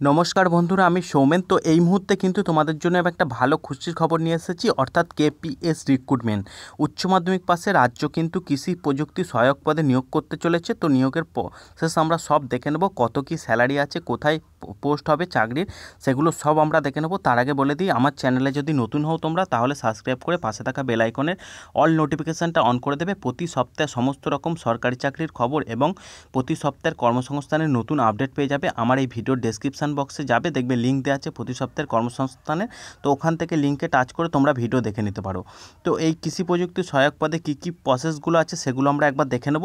নমস্কার বন্ধুরা, আমি সৌমেন। তো এই মুহূর্তে কিন্তু তোমাদের জন্য একটা ভালো খুশির খবর নিয়ে এসেছি, অর্থাৎ কেপিএস রিক্রুটমেন্ট উচ্চ মাধ্যমিক পাশে রাজ্য কিন্তু কৃষি প্রযুক্তি সহায়ক পদে নিয়োগ করতে চলেছে। তো নিয়োগের প্রসেস আমরা সব দেখে নেব, কত কী স্যালারি আছে, কোথায় পোস্ট হবে চাকরির, সেগুলো সব আমরা দেখে নেব। তার আগে বলে দিই, আমার চ্যানেলে যদি নতুন হও তোমরা, তাহলে সাবস্ক্রাইব করে পাশে থাকা বেল আইকনের অল নোটিফিকেশানটা অন করে দেবে। প্রতি সপ্তাহে সমস্ত রকম সরকারি চাকরির খবর এবং প্রতি সপ্তাহের কর্মসংস্থানের নতুন আপডেট পেয়ে যাবে। আমার এই ভিডিওর ডেসক্রিপশান ডিসক্রিপশান বক্সে যাবে, দেখবে লিঙ্ক দেওয়া আছে প্রতি সপ্তাহের কর্মসংস্থানে। তো ওখান থেকে লিঙ্কে টাচ করে তোমরা ভিডিও দেখে নিতে পারো। তো এই কৃষি প্রযুক্তি সহায়ক পদে কী কী প্রসেসগুলো আছে সেগুলো আমরা একবার দেখে নেব।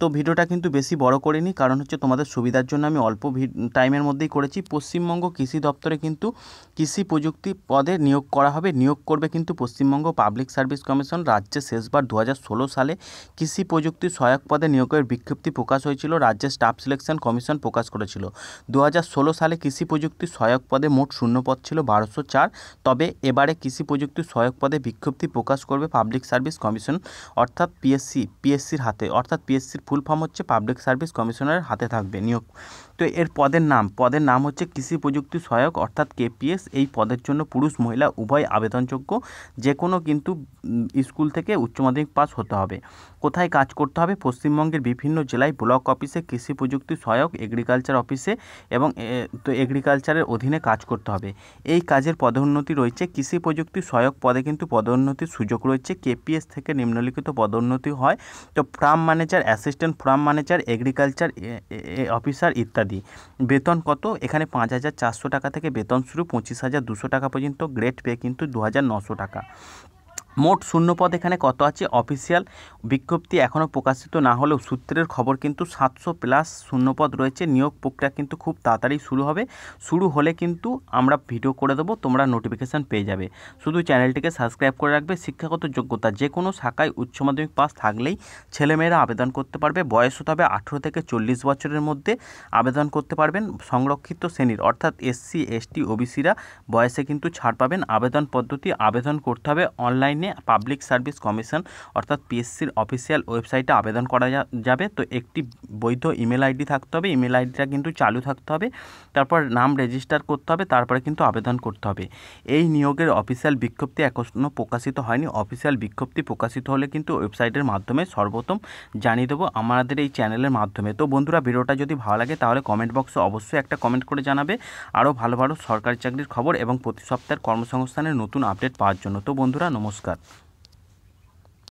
তো ভিডিওটা কিন্তু বেশি বড় করিনি, কারণ হচ্ছে তোমাদের সুবিধার জন্য আমি অল্প টাইমের মধ্যেই করেছি। পশ্চিমবঙ্গ কৃষি দপ্তরে কিন্তু কৃষি প্রযুক্তি পদে নিয়োগ করা হবে। নিয়োগ করবে কিন্তু পশ্চিমবঙ্গ পাবলিক সার্ভিস কমিশন রাজ্যে শেষবার দু হাজার ষোলো সালে কৃষি প্রযুক্তি সহায়ক পদে নিয়োগের বিজ্ঞপ্তি প্রকাশ হয়েছিল। রাজ্যের স্টাফ সিলেকশন কমিশন প্রকাশ করেছিল। দু হাজার ষোলো সালে কৃষি প্রযুক্তি সহায়ক পদে মোট শূন্য পদ ছিল বারোশো চার। তবে এবারে কৃষি প্রযুক্তি সহায়ক পদে বিজ্ঞপ্তি প্রকাশ করবে পাবলিক সার্ভিস কমিশন, অর্থাৎ পিএসসি, পিএসসির হাতে, অর্থাৎ পিএসসির ফুল ফর্ম হচ্ছে পাবলিক সার্ভিস কমিশনারের হাতে থাকবে নিয়োগ। তো এর পদের নাম পদের নাম হচ্ছে কৃষি প্রযুক্তি সহায়ক, অর্থাৎ কেপিএস। এই পদের জন্য পুরুষ, মহিলা, উভয় আবেদনযোগ্য। যে কোনো কিন্তু স্কুল থেকে উচ্চ মাধ্যমিক পাস হতে হবে। কোথায় কাজ করতে হবে? পশ্চিমবঙ্গের বিভিন্ন জেলায় ব্লক অফিসে কৃষি প্রযুক্তি সহায়ক, এগ্রিকালচার অফিসে এবং তো এগ্রিকালচারের অধীনে কাজ করতে হবে। এই কাজের পদোন্নতি রয়েছে। কৃষি প্রযুক্তি সহায়ক পদে কিন্তু পদোন্নতির সুযোগ রয়েছে। কেপিএস থেকে নিম্নলিখিত পদোন্নতি হয়। তো farm manager assistant farm manager agriculture officer ইত্যাদি। বেতন কত? এখানে পাঁচ হাজার চারশো টাকা থেকে বেতন শুরু। পঁচিশ হাজার দুশো টাকা পর্যন্ত। গ্রেড পে কিন্তু দু হাজার নশো টাকা। মোট শূন্যপদ এখানে কত আছে? অফিসিয়াল বিজ্ঞপ্তি এখনও প্রকাশিত না হলেও সূত্রের খবর কিন্তু সাতশো প্লাস শূন্যপদ রয়েছে। নিয়োগ প্রক্রিয়া কিন্তু খুব তাড়াতাড়ি শুরু হবে। শুরু হলে কিন্তু আমরা ভিডিও করে দেবো, তোমরা নোটিফিকেশান পেয়ে যাবে। শুধু চ্যানেলটিকে সাবস্ক্রাইব করে রাখবে। শিক্ষাগত যোগ্যতা যে কোনো শাখায় উচ্চ মাধ্যমিক পাস থাকলেই ছেলেমেয়েরা আবেদন করতে পারবে। বয়স হতে হবে আঠেরো থেকে চল্লিশ বছরের মধ্যে আবেদন করতে পারবেন সংরক্ষিত শ্রেণির। অর্থাৎ এসসি এসটি ওবিসিরা বয়সে কিন্তু ছাড় পাবেন। আবেদন পদ্ধতি আবেদন করতে হবে অনলাইন অনলাইনে পাবলিক সার্ভিস কমিশন অর্থাৎ পিএসসির অফিসিয়াল ওয়েবসাইটে আবেদন করা যাবে। তো একটি বৈধ ইমেল আইডি থাকতে হবে। ইমেল আইডিটা কিন্তু চালু থাকতে হবে। তারপর নাম রেজিস্টার করতে হবে। তারপরে কিন্তু আবেদন করতে হবে। এই নিয়োগের অফিসিয়াল বিজ্ঞপ্তি এখনও প্রকাশিত হয়নি। অফিসিয়াল বিজ্ঞপ্তি প্রকাশিত হলে কিন্তু ওয়েবসাইটের মাধ্যমে সর্বপ্রথম জানিয়ে দেবো আমাদের এই চ্যানেলের মাধ্যমে। তো বন্ধুরা, ভিডিওটা যদি ভালো লাগে তাহলে কমেন্ট বক্সে অবশ্যই একটা কমেন্ট করে জানাবে। আরও ভালো ভালো সরকারি চাকরির খবর এবং প্রতি সপ্তাহের কর্মসংস্থানের নতুন আপডেট পাওয়ার জন্য। তো বন্ধুরা, নমস্কার। zakat